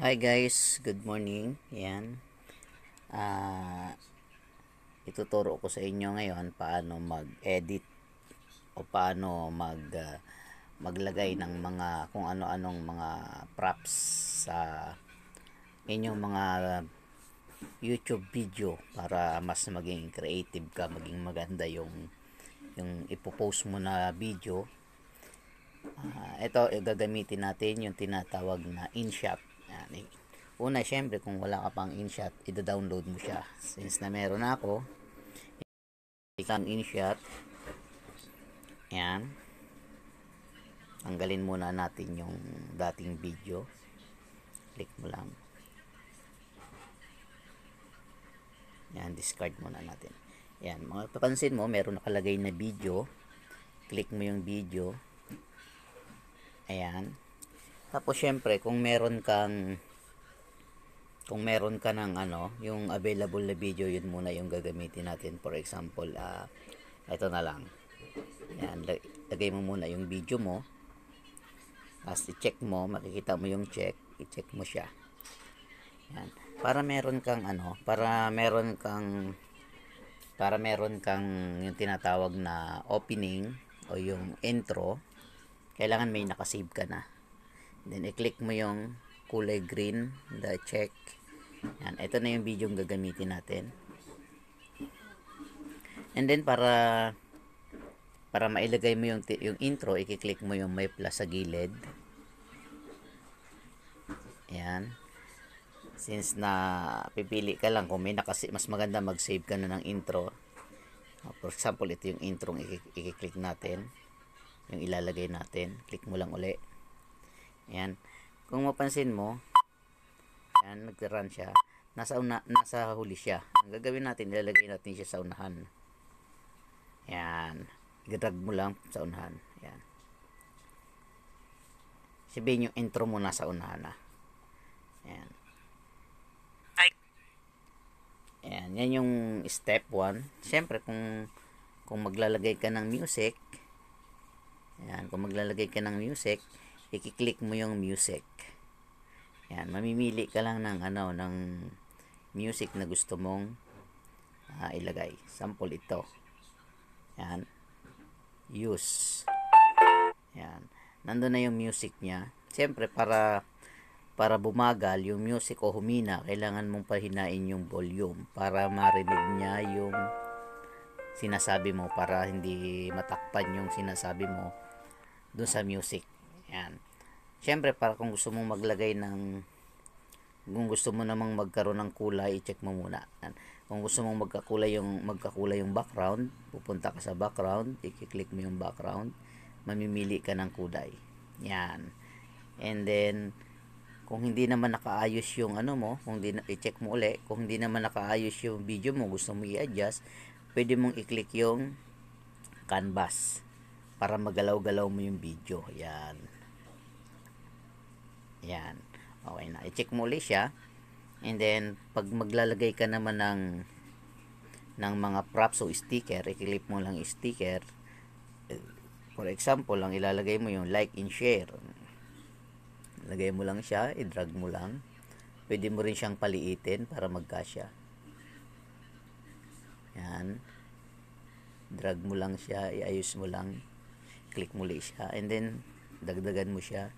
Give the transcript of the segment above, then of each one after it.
Hi guys, good morning. Yan. Ah ituturo ko sa inyo ngayon paano mag-edit o paano mag ah, maglagay ng mga kung ano-anong mga props sa inyong mga YouTube video para mas maging creative ka, maging maganda yung yung ipopost mo na video. Ah, ito gagamitin natin yung tinatawag na InShot. Eh. Una, syempre, kung wala ka pang InShot, ida-download mo siya. Since na meron na ako, ikang InShot. Yan. Tanggalin muna natin yung dating video. Click mo lang. Yan, discard muna natin. Yan, mga papansin mo, meron nakalagay na video. Click mo yung video. Ayan. Tapos syempre, kung meron kang kung meron ka ng ano, yung available na video, yun muna yung gagamitin natin. For example, ah ito na lang. Yan, lag- lagay mo muna yung video mo. Tapos i-check mo, makikita mo yung check, i-check mo siya. Yan. Para meron kang ano, para meron kang para meron kang yung tinatawag na opening o yung intro, kailangan may nakasave ka na. Then, i-click mo yung kulay green, the check. Yan, ito na yung video yung gagamitin natin. And then, para para mailagay mo yung, yung intro, i-click mo yung may plus sa gilid. Yan. Since na pipili ka lang kung may nakasi mas maganda mag-save ka na ng intro. Uh, For example, ito yung intro i-click natin. Yung ilalagay natin. Click mo lang uli. Yan. Kung mapansin mo, yan, nag-run siya. Nasa, una, nasa huli siya. Ang gagawin natin, ilalagay natin siya sa unahan. Yan. I-drag mo lang sa unahan. Yan. Sabihin yung intro mo nasa unahan na. Yan. Yan, yan yung step 1. Siyempre, kung kung maglalagay ka ng music, yan, kung maglalagay ka ng music, i-click mo yung music. Yan, mamimili ka lang ng ano, ng music na gusto mong ah, ilagay. Sample ito. Yan. Use. Yan. Nandun na yung music niya. Siyempre, para para bumagal yung music o humina, kailangan mong pahinain yung volume para marinig niya yung sinasabi mo para hindi matakpan yung sinasabi mo dun sa music. Yan. Siyempre, para kung gusto mong maglagay ng kung gusto mo namang magkaroon ng kulay, i-check mo muna. Yan. Kung gusto mong magkakulay yung magkakulay yung background, pupunta ka sa background, i-click mo yung background, mamimili ka ng kulay. Yan. And then kung hindi naman nakaayos yung ano mo, kung hindi i-check mo uli, kung hindi naman nakaayos yung video mo, gusto mo i-adjust, pwede mong i-click yung canvas para magalaw-galaw mo yung video. Yan. Yan. Okay na. I-check mo ulit siya. And then, pag maglalagay ka naman ng ng mga props o sticker, i-click mo lang sticker. For example, lang ilalagay mo yung like and share. Lagay mo lang siya, i-drag mo lang. Pwede mo rin siyang paliitin para magkasya. Yan. Drag mo lang siya, iayos mo lang. Click mo ulit siya. And then, dagdagan mo siya.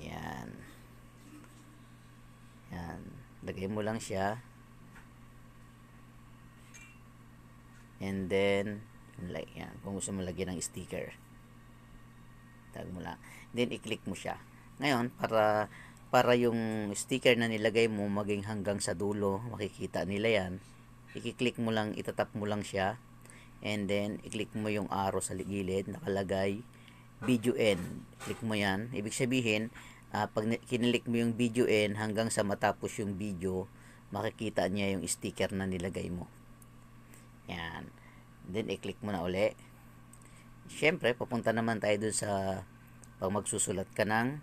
Yan. Yan. Lagay mo lang siya. And then, like, yan. Kung gusto mo lagyan ng sticker. Tag mo lang. Then, i-click mo siya. Ngayon, para para yung sticker na nilagay mo maging hanggang sa dulo, makikita nila yan. I-click mo lang, itatap mo lang siya. And then, i-click mo yung arrow sa gilid, nakalagay video end. Click mo yan. Ibig sabihin, ah, pag ni- kinilik mo yung video end hanggang sa matapos yung video, makikita niya yung sticker na nilagay mo. Yan. Then, i-click mo na uli. Siyempre, papunta naman tayo dun sa pag magsusulat ka ng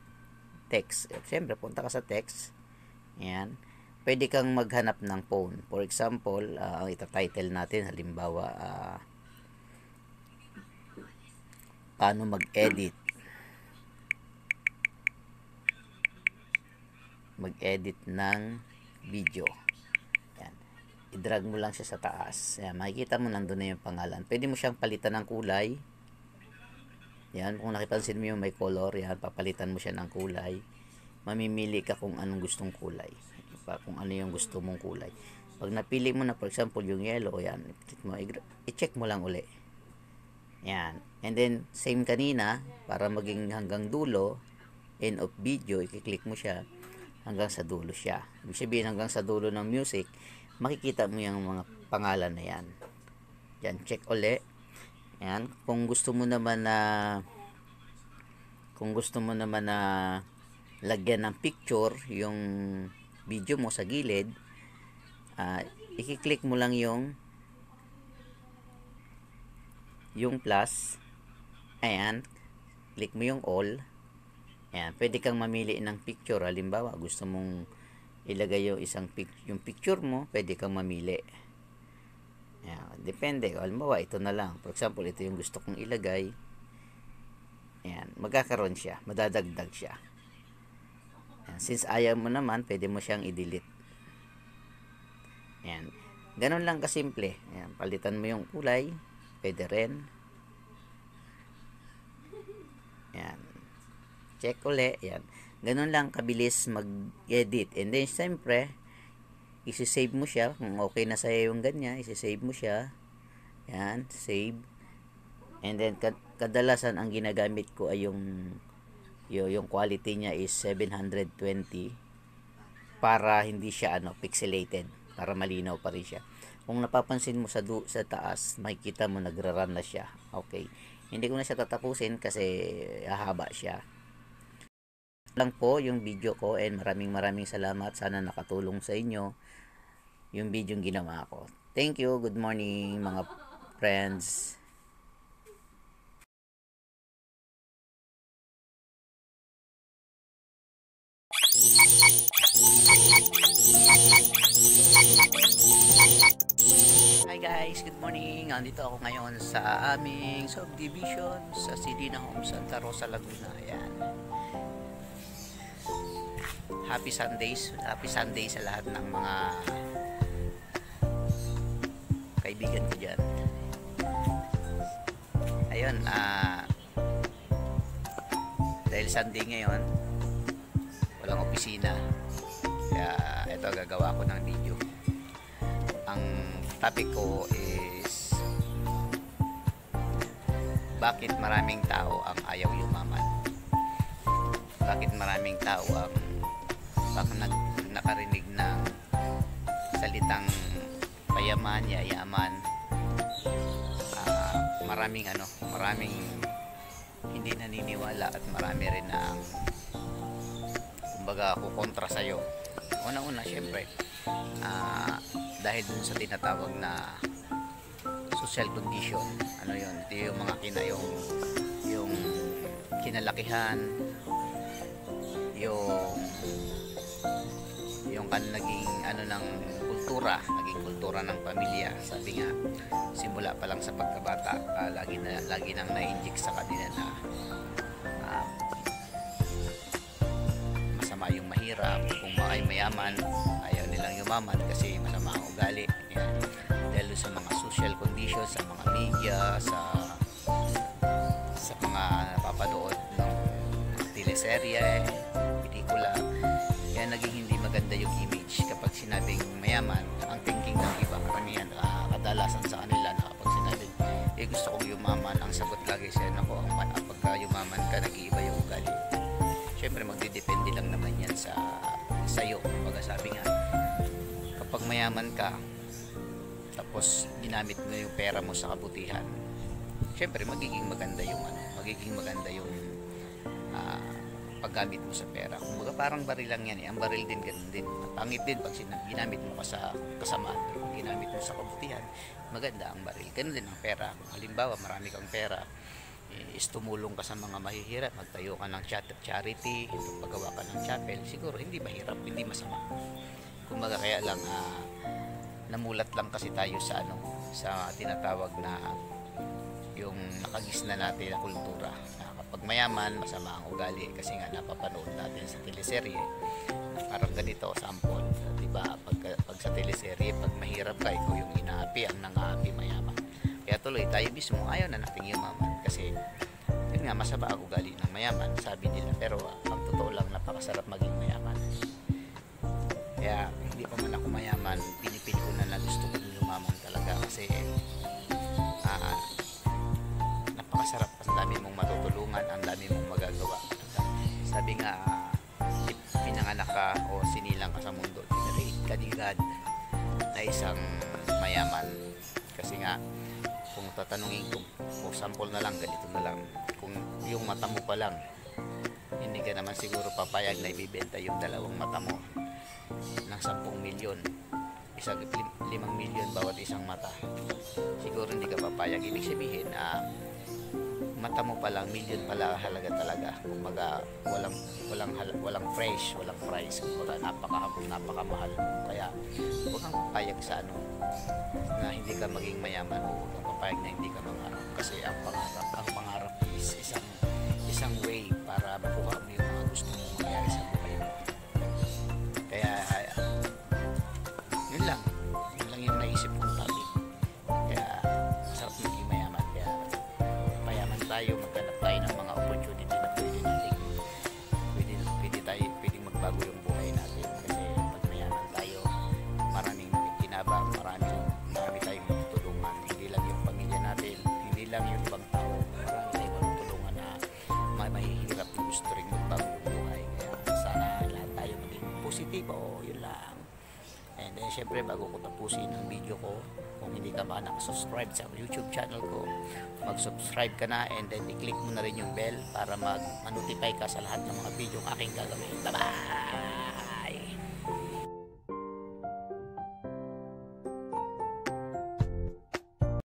text. Siyempre, punta ka sa text. Yan. Pwede kang maghanap ng phone. For example, ah, ang ita-title natin, halimbawa, ah, paano mag-edit mag-edit ng video. Yan. I-drag mo lang siya sa taas. Yan, makikita mo nandun na yung pangalan. Pwede mo siyang palitan ng kulay. Yan, kung nakipansin mo yung may color, yan, papalitan mo siya ng kulay. Mamimili ka kung anong gustong kulay. Pa, kung ano yung gusto mong kulay. Pag napili mo na, for example, yung yellow, yan, i-check mo, lang uli. Yan. And then, same kanina, para maging hanggang dulo, end of video, i-click mo siya, hanggang sa dulo siya. Ibig sabihin, hanggang sa dulo ng music, makikita mo yung mga pangalan na yan. Yan, check uli. Yan, kung gusto mo naman na kung gusto mo naman na lagyan ng picture yung video mo sa gilid, uh, i-click mo lang yung yung plus. Ayan, click mo yung all. Ayan, pwede kang mamili ng picture. Halimbawa, gusto mong ilagay yung isang pic yung picture mo, pwede kang mamili. Ayan, depende. Halimbawa, ito na lang. For example, ito yung gusto kong ilagay. Ayan, magkakaroon siya. Madadagdag siya. Ayan, since ayaw mo naman, pwede mo siyang i-delete. Ayan. Ganun lang kasimple. Ayan, palitan mo yung kulay. Pwede rin. Ayan. Check uli. Ayan. Ganun lang kabilis mag-edit. And then, siyempre, isi-save mo siya kung okay na sa'yo yung ganyan isi-save mo siya yan save and then kadalasan ang ginagamit ko ay yung, yung quality niya is 720 para hindi siya ano pixelated para malinaw pa rin siya kung napapansin mo sa du sa taas makikita mo nagra-run na siya okay hindi ko na siya tatapusin kasi hahaba siya lang po yung video ko and maraming maraming salamat sana nakatulong sa inyo yung video yung ginawa ko. Thank you. Good morning mga friends. Hi guys, good morning. Andito ako ngayon sa aming subdivision sa Silina Home Santa Rosa, Laguna. Ayan. Happy Sundays. Happy Sunday sa lahat ng mga kaibigan ko dyan ayun ah dahil Sunday ngayon walang opisina kaya ito gagawa ko ng video ang topic ko is bakit maraming tao ang ayaw yumaman? Bakit maraming tao ang baka nag, nakarinig ng salitang payaman, yayaman? Uh, maraming ano maraming hindi naniniwala at marami rin na kumbaga kukontra sa'yo. Una-una syempre uh, dahil dun sa tinatawag na social condition. Ano yun? Ito yung mga kina yung yung kinalakihan yung yung kan naging ano ng kultura, naging kultura ng pamilya. Sabi nga, simula pa lang sa pagkabata, uh, lagi na lagi nang na-inject sa kanila na uh, masama yung mahirap, kung makay mayaman, yumaman kasi masama ang ugali. Yan. Dahil sa mga social conditions, sa mga media, sa sa mga napapanood ng teleserye, pelikula, kaya naging hindi maganda yung image kapag sinabing mayaman ang thinking ng iba. Karamihan uh, kadalasan sa kanila na kapag sinabing eh gusto kong yumaman ang sagot lagi siya nako ang man pagka yumaman ka nag-iiba yung ugali. Syempre magdidepende lang naman yan sa sa'yo. Pag sabi nga mayaman ka tapos ginamit mo yung pera mo sa kabutihan syempre magiging maganda yung ano magiging maganda yung uh, paggamit mo sa pera. Kumbaga parang baril lang yan eh. Ang baril din ganun din. Pangit din pag ginamit mo ka sa kasamaan. Pero pag ginamit mo sa kabutihan, maganda ang baril. Ganun din ang pera. Halimbawa marami kang pera, eh, is tumulong ka sa mga mahihirap, magtayo ka ng charity, paggawa ka ng chapel, siguro hindi mahirap, hindi masama. Kumbaga kaya lang uh, namulat lang kasi tayo sa ano sa tinatawag na yung nakagisna natin na kultura na kapag mayaman, masama ang ugali kasi nga napapanood natin sa teleserye. Parang ganito, sample. Di ba? Pag, pag sa teleserye, pag mahirap ka, ikaw yung inaapi, ang nangaapi mayaman. Kaya tuloy, tayo mismo, ayaw na nating yumaman. Kasi, yun nga, masama ang ugali ng mayaman, sabi nila. Pero, ang totoo lang, napakasarap maging mayaman. Kaya, hindi pa man ako mayaman, pinipili ko na na gusto ko lumaman talaga kasi, ah, napakasarap kasi dami mong matutulungan, ang dami mong magagawa. Sabi nga, if pinanganak ka o sinilang ka sa mundo, dinarate ka ni God na isang mayaman. Kasi nga, kung tatanungin ko, for sample na lang, ganito na lang, kung yung mata mo pa lang, hindi ka naman siguro papayag na ibibenta yung dalawang mata mo ng 10 milyon. Isang lim- limang milyon bawat isang mata. Siguro hindi ka papayag. Ibig sabihin ah mata mo pa lang milyon pala halaga talaga. Kumbaga walang walang walang fresh walang price. Kumbaga napaka napakamahal. Kaya huwag kang papayag sa ano na hindi ka maging mayaman. O huwag kang papayag na hindi ka mangarap. Kasi ang pangarap ang pangarap is isang isang way positibo yun lang And then, syempre, bago ko tapusin ang video ko, kung hindi ka pa nakasubscribe sa YouTube channel ko, mag-subscribe ka na and then i-click mo na rin yung bell para mag-notify ka sa lahat ng mga video aking gagawin. Bye-bye!